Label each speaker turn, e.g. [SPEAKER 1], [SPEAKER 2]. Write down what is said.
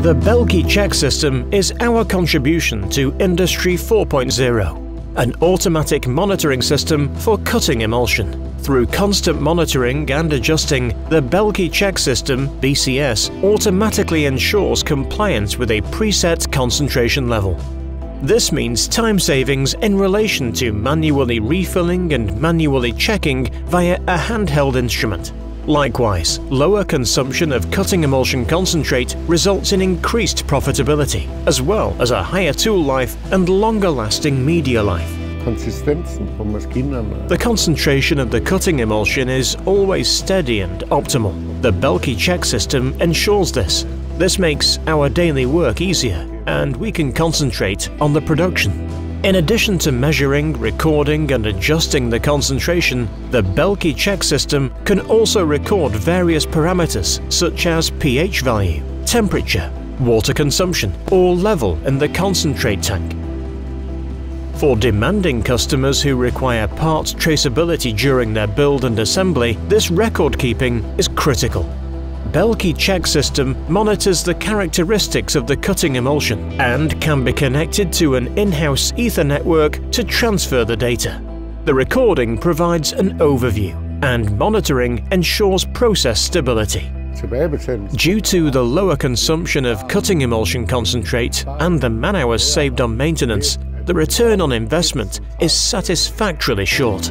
[SPEAKER 1] The BELKI check system is our contribution to Industry 4.0, an automatic monitoring system for cutting emulsion. Through constant monitoring and adjusting, the BELKI check system BCS automatically ensures compliance with a preset concentration level. This means time savings in relation to manually refilling and manually checking via a handheld instrument. Likewise, lower consumption of cutting emulsion concentrate results in increased profitability, as well as a higher tool life and longer lasting media life.
[SPEAKER 2] Konsistenzen von Maschinen.
[SPEAKER 1] The concentration of the cutting emulsion is always steady and optimal. The BELKI check system ensures this. This makes our daily work easier and we can concentrate on the production. In addition to measuring, recording and adjusting the concentration, the BELKI check system can also record various parameters such as pH value, temperature, water consumption or level in the concentrate tank. For demanding customers who require parts traceability during their build and assembly, this record keeping is critical. BELKI Check System monitors the characteristics of the cutting emulsion and can be connected to an in-house Ether network to transfer the data. The recording provides an overview, and monitoring ensures process stability. Due to the lower consumption of cutting emulsion concentrate and the man-hours saved on maintenance, the return on investment is satisfactorily short.